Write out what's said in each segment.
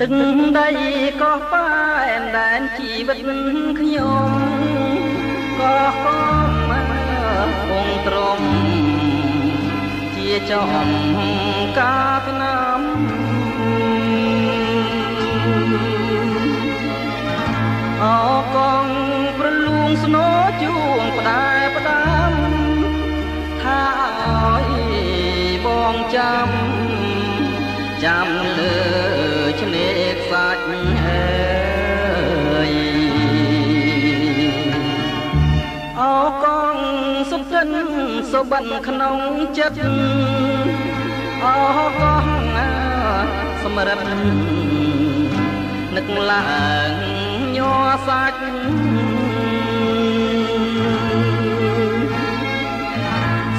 ទឹកដីក៏ប៉ែនដែនជីវិតខ្ញុំក៏កុំគង់ទ្រមជាចំការឆ្នាំអកងប្រលួងស្នោជួងផ្ដែផ្ដាំថាឲ្យបងចាំចាំលើ សុបិនក្នុងចិត្តអកងសម្រិតនឹកឡើងញ័រសាច់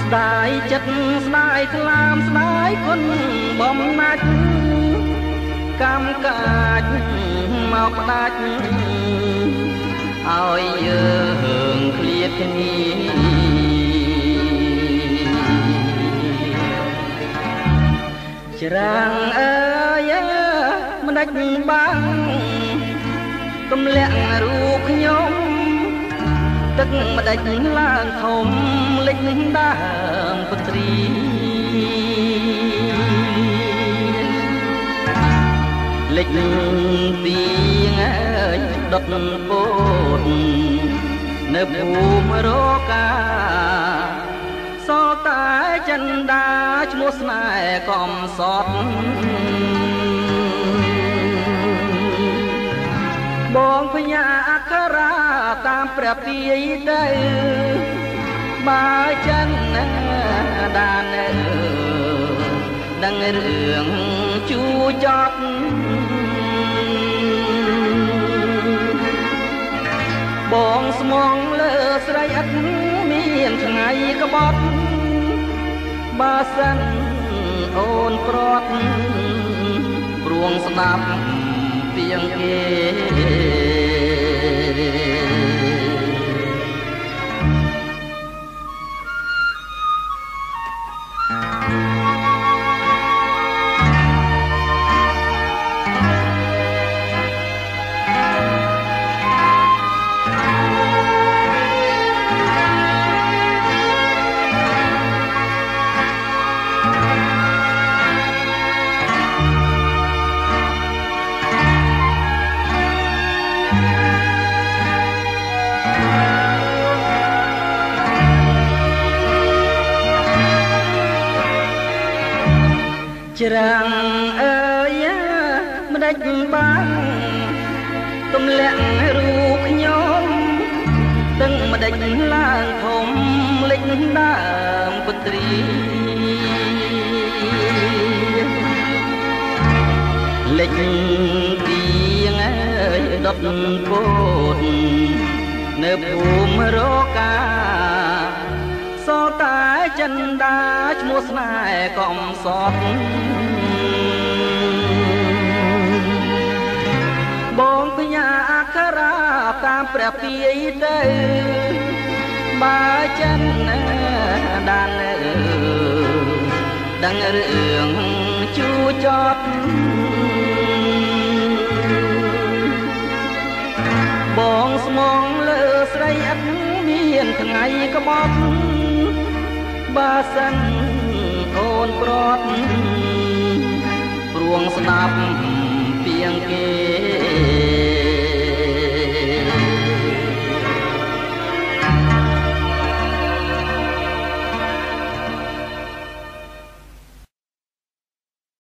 ស្ដាយចិត្តស្ដាយខ្លាមស្ដាយគុណបំណាច់កម្មកាចមកផ្ដាច់ឲ្យយើងឃ្លាតគ្នា ច្រាំងអើយមិនដាច់បាំងទម្លាក់រូបខ្ញុំទឹកម្ដេចឡើងធំលិចដើមពត្រីលិចទៀងអើយដុតពោតនៅភូមិរកាស តែចិនដាឈ្មោះស្នេហ៍កំសត់បងភញ្ញាអក្ខរាតាមព្រះពាយទៅបើចិនដានអើដឹងរឿងជួចត់បងស្មងលើស្រីឥតមានថ្ងៃក្បត់ បើសិនអូនប្រត់ព្រួងស្ដាប់ពីងគេ ច្រាំងអើយមិនដេចបាំងទម្លាក់រូបខ្ញុំទាំងមិនដេចឡើងធំលិចដើមពុត្រី លិចទៀងអើយដុតពោតនៅភូមិរកាសតែ ចិនដាឈ្មោះស្នេហ៍កំសត់បងភញ្ញាអក្ខរាតាមព្រះពាយទៅបើចិនដានអើដឹងរឿងជួចត់បងស្មងលើស្រីឥតមានថ្ងៃក្បត់ បើសិនអូនប្រត់ព្រួងស្ដាប់ពីងគេ